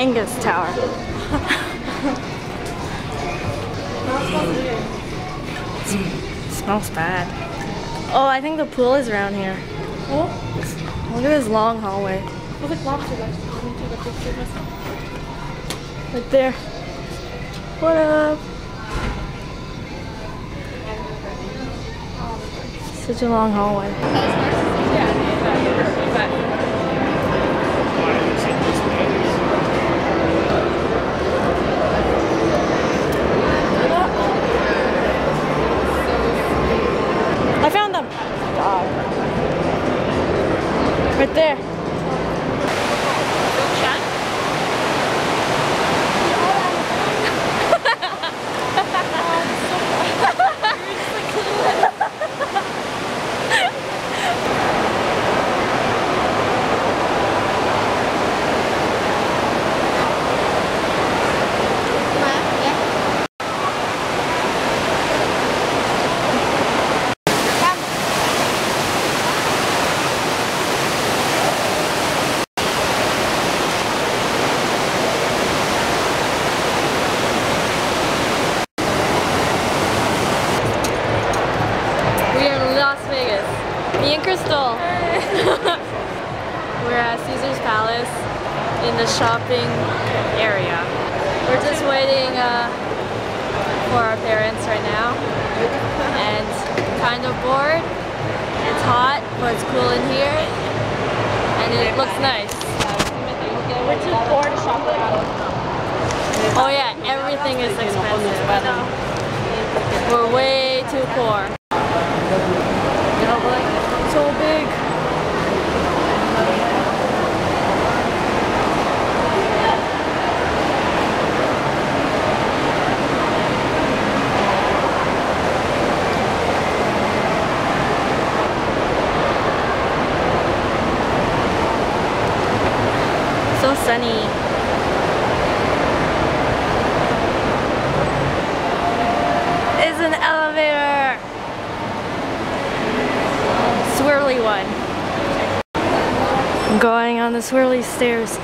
Angus Tower. smells bad. Oh, I think the pool is around here. Oh, Look at this long hallway. look like lobster guys. Let me take a picture of myself. Right there. What up? Such a long hallway. I found them. Right there. We are in Las Vegas. Me and Crystal. We're at Caesar's Palace in the shopping area. We're just waiting uh, for our parents right now. And kind of bored. It's hot, but it's cool in here. And it looks nice. We're too poor to shop around. Oh yeah, everything is expensive. We're way too poor. So big. So sunny. is an elevator. Swirly one. I'm going on the swirly stairs.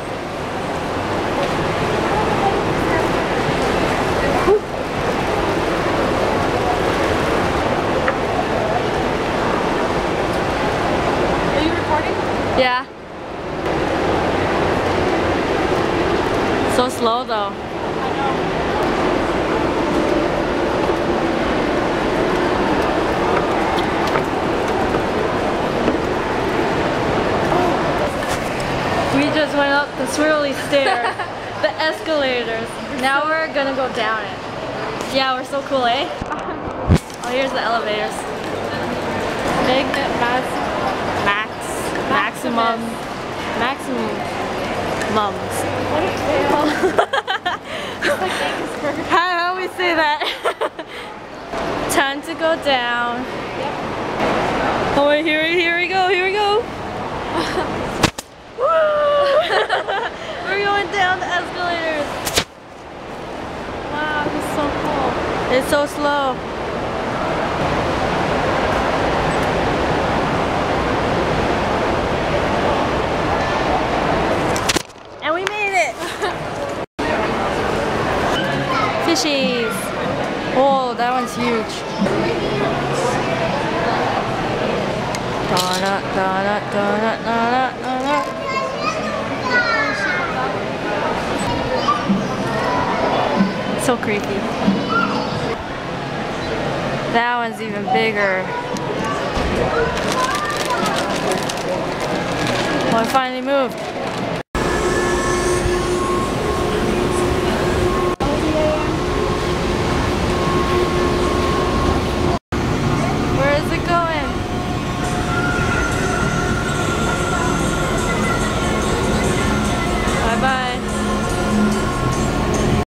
Slow though. We just went up the swirly stairs, the escalators. Now we're gonna go down it. Yeah, we're so cool, eh? Oh, here's the elevators. Big max, max, maximum, maximum, mums. How how we say that? Time to go down. Oh wait, here, here we go, here we go. We're going down the escalators. Wow, it's so cool. It's so slow. And we made it! Fishies! Oh, that one's huge. So creepy. That one's even bigger. Oh, it finally moved.